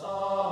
Oh.